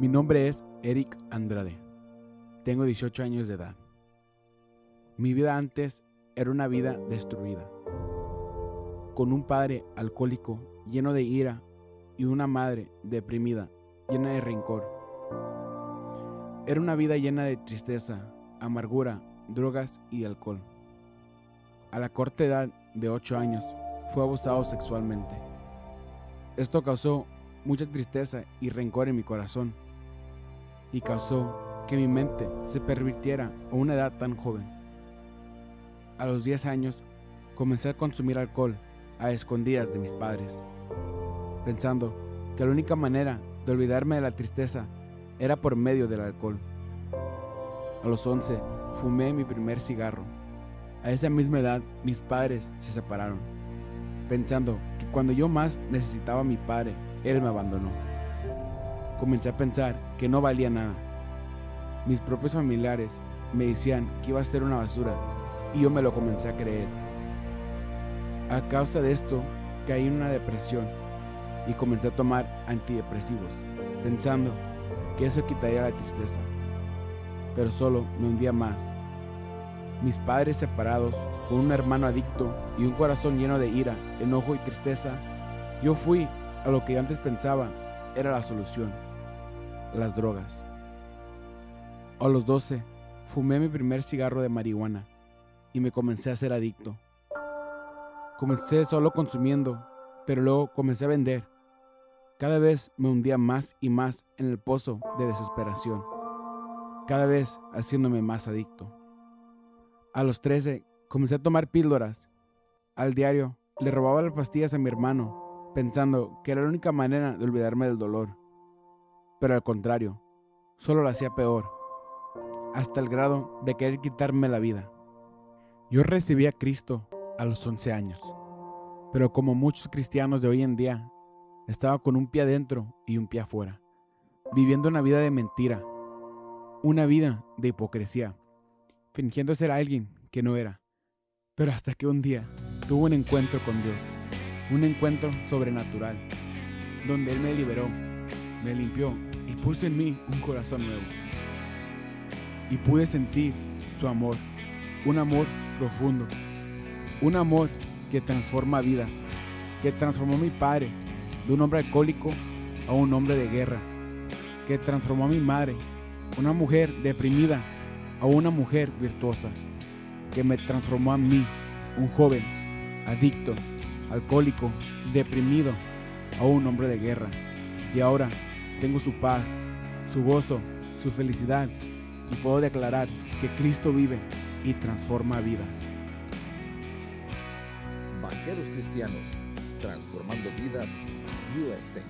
Mi nombre es Eric Andrade. Tengo 18 años de edad. Mi vida antes era una vida destruida, con un padre alcohólico lleno de ira y una madre deprimida llena de rencor. Era una vida llena de tristeza, amargura, drogas y alcohol. A la corta edad de 8 años fue abusado sexualmente. Esto causó mucha tristeza y rencor en mi corazón y causó que mi mente se pervirtiera a una edad tan joven. A los 10 años comencé a consumir alcohol a escondidas de mis padres, pensando que la única manera de olvidarme de la tristeza era por medio del alcohol. A los 11 fumé mi primer cigarro. A esa misma edad mis padres se separaron, pensando que cuando yo más necesitaba a mi padre, él me abandonó comencé a pensar que no valía nada. Mis propios familiares me decían que iba a ser una basura y yo me lo comencé a creer. A causa de esto caí en una depresión y comencé a tomar antidepresivos, pensando que eso quitaría la tristeza. Pero solo me hundía más. Mis padres separados, con un hermano adicto y un corazón lleno de ira, enojo y tristeza, yo fui a lo que antes pensaba era la solución las drogas. A los 12, fumé mi primer cigarro de marihuana y me comencé a ser adicto. Comencé solo consumiendo, pero luego comencé a vender. Cada vez me hundía más y más en el pozo de desesperación, cada vez haciéndome más adicto. A los 13, comencé a tomar píldoras. Al diario, le robaba las pastillas a mi hermano, pensando que era la única manera de olvidarme del dolor pero al contrario, solo lo hacía peor, hasta el grado de querer quitarme la vida. Yo recibí a Cristo a los 11 años, pero como muchos cristianos de hoy en día, estaba con un pie adentro y un pie afuera, viviendo una vida de mentira, una vida de hipocresía, fingiendo ser alguien que no era. Pero hasta que un día tuve un encuentro con Dios, un encuentro sobrenatural, donde Él me liberó, me limpió y puso en mí un corazón nuevo. Y pude sentir su amor, un amor profundo, un amor que transforma vidas, que transformó a mi padre de un hombre alcohólico a un hombre de guerra, que transformó a mi madre, una mujer deprimida, a una mujer virtuosa, que me transformó a mí, un joven adicto, alcohólico, deprimido, a un hombre de guerra. Y ahora tengo su paz, su gozo, su felicidad y puedo declarar que Cristo vive y transforma vidas. Banqueros Cristianos, transformando vidas USA.